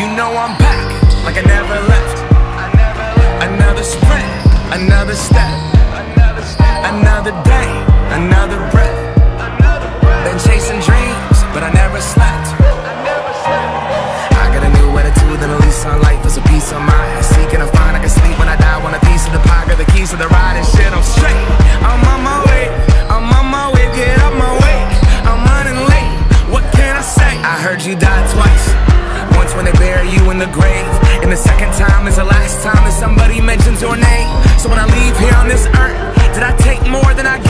You know I'm back, like I never left. Another sprint, another step, another day, another second time is the last time that somebody mentions your name. So when I leave here on this earth, did I take more than I gave?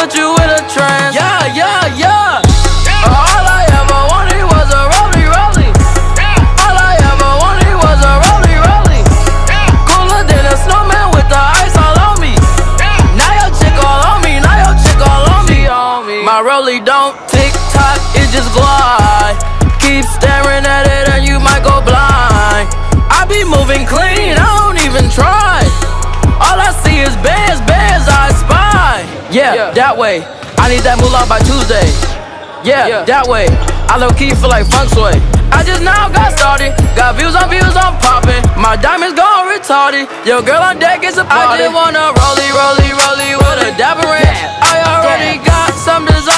Put you in a trance? Yeah, yeah, yeah. All I ever wanted was a rollie, rollie. All I ever wanted was a rollie, rollie. Cooler than a snowman with the ice all on me. Now your chick all on me, now your chick all on me, on me. My rollie don't tick tock, it just glide. Keep staring at it and you might go blind. I be moving clean, I don't even try. Yeah, yeah, that way. I need that moolah by Tuesday. Yeah, yeah, that way. I low key feel like funk sway. I just now got started. Got views on views, I'm popping. My diamonds gone retarded. Yo, girl on deck is a party. I just wanna rollie, rollie, rollie with a dapper in. I already got some design.